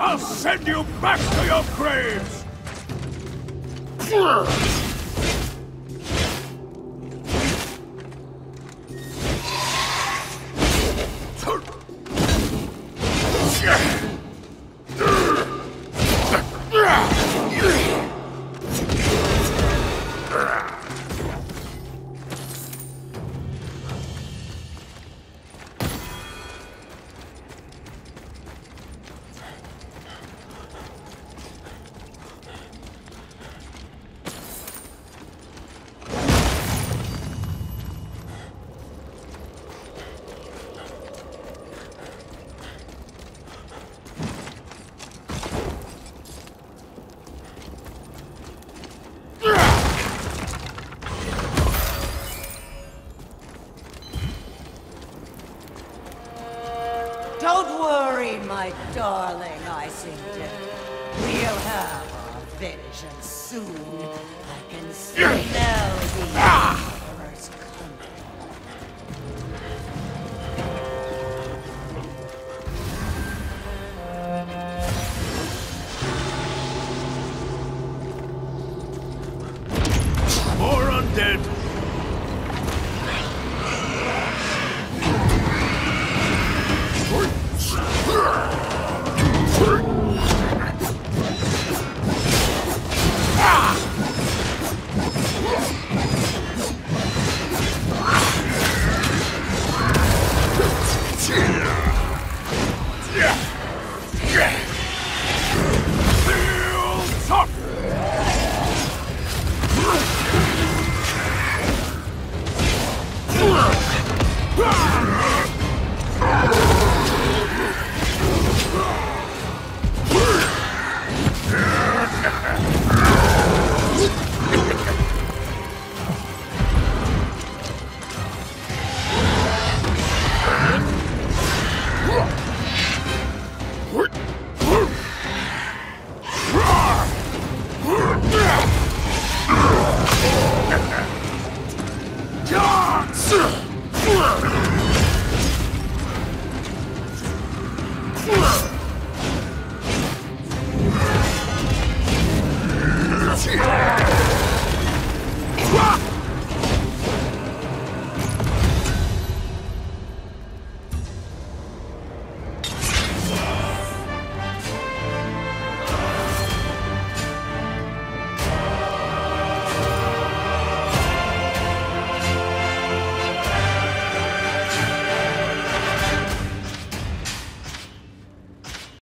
I'll send you back to your graves! My darling Icington. We'll have our vengeance soon. I can smell the horrors coming. More undead! Feel Ugh!